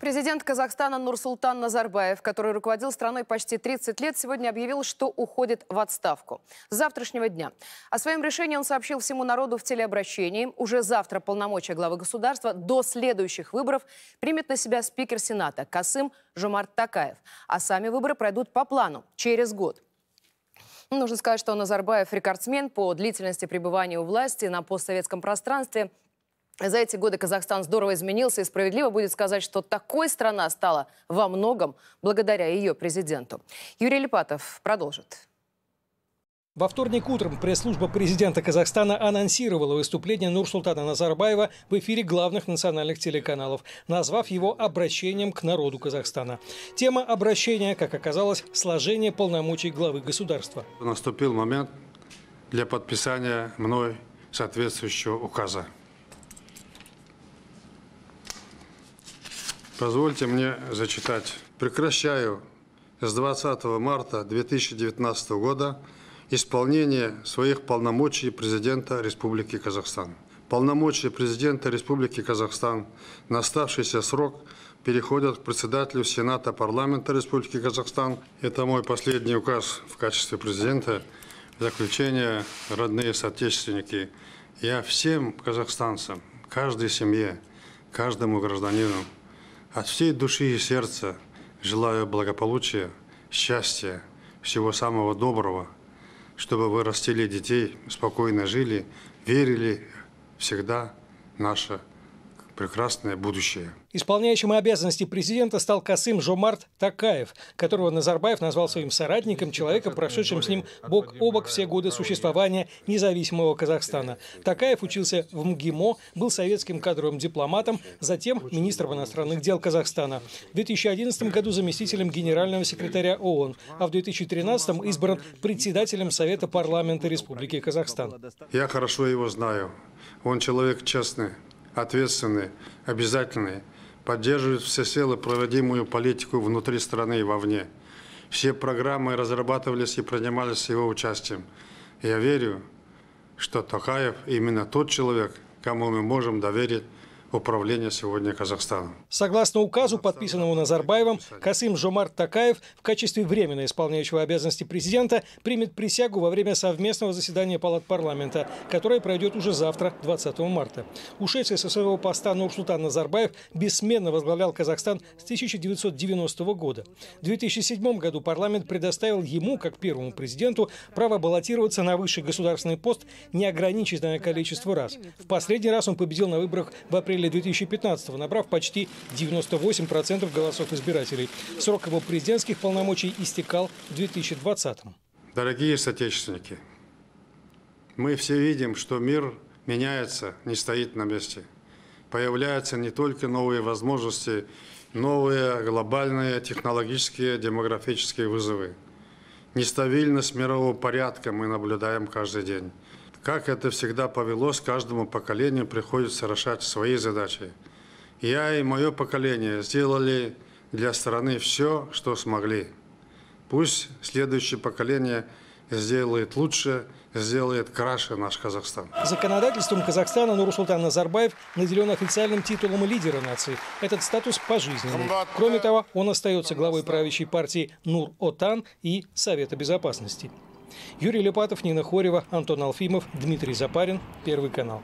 Президент Казахстана Нурсултан Назарбаев, который руководил страной почти 30 лет, сегодня объявил, что уходит в отставку. С завтрашнего дня. О своем решении он сообщил всему народу в телеобращении. Уже завтра полномочия главы государства до следующих выборов примет на себя спикер Сената Касым Жомарт Такаев. А сами выборы пройдут по плану через год. Нужно сказать, что Назарбаев рекордсмен по длительности пребывания у власти на постсоветском пространстве – за эти годы Казахстан здорово изменился, и справедливо будет сказать, что такой страна стала во многом благодаря ее президенту. Юрий Липатов продолжит. Во вторник утром пресс-служба президента Казахстана анонсировала выступление Нурсултана Назарбаева в эфире главных национальных телеканалов, назвав его обращением к народу Казахстана. Тема обращения, как оказалось, сложение полномочий главы государства. Наступил момент для подписания мной соответствующего указа. Позвольте мне зачитать. Прекращаю с 20 марта 2019 года исполнение своих полномочий президента Республики Казахстан. Полномочия президента Республики Казахстан на оставшийся срок переходят к председателю Сената парламента Республики Казахстан. Это мой последний указ в качестве президента. В заключение, родные соотечественники, я всем казахстанцам, каждой семье, каждому гражданину от всей души и сердца желаю благополучия, счастья, всего самого доброго, чтобы вы растили детей, спокойно жили, верили всегда наше прекрасное будущее. Исполняющим обязанности президента стал Касым Жомарт Такаев, которого Назарбаев назвал своим соратником, человеком, прошедшим с ним бок о бок все годы существования независимого Казахстана. Такаев учился в МГИМО, был советским кадровым дипломатом, затем министром иностранных дел Казахстана. В 2011 году заместителем генерального секретаря ООН, а в 2013 избран председателем Совета парламента Республики Казахстан. Я хорошо его знаю. Он человек честный, ответственный, обязательный, поддерживает всесило проводимую политику внутри страны и вовне. Все программы разрабатывались и принимались его участием. Я верю, что Токаев именно тот человек, кому мы можем доверить управления сегодня Казахстаном. Согласно указу, подписанному Назарбаевым, Касым Жомарт Такаев в качестве временно исполняющего обязанности президента примет присягу во время совместного заседания Палат парламента, которое пройдет уже завтра, 20 марта. Ушедший со своего поста Нурсултан Назарбаев бессменно возглавлял Казахстан с 1990 года. В 2007 году парламент предоставил ему, как первому президенту, право баллотироваться на высший государственный пост неограниченное количество раз. В последний раз он победил на выборах в апреле апреля 2015 набрав почти 98% голосов избирателей. Срок его президентских полномочий истекал в 2020 -м. Дорогие соотечественники, мы все видим, что мир меняется, не стоит на месте. Появляются не только новые возможности, новые глобальные технологические, демографические вызовы. Нестабильность мирового порядка мы наблюдаем каждый день. Как это всегда повелось, каждому поколению приходится решать свои задачи. Я и мое поколение сделали для страны все, что смогли. Пусть следующее поколение сделает лучше, сделает краше наш Казахстан. Законодательством Казахстана Нурсултан Назарбаев наделен официальным титулом лидера нации. Этот статус пожизненный. Кроме того, он остается главой правящей партии Нур-Отан и Совета безопасности. Юрий Лепатов, Нина Хорева, Антон Алфимов, Дмитрий Запарин. Первый канал.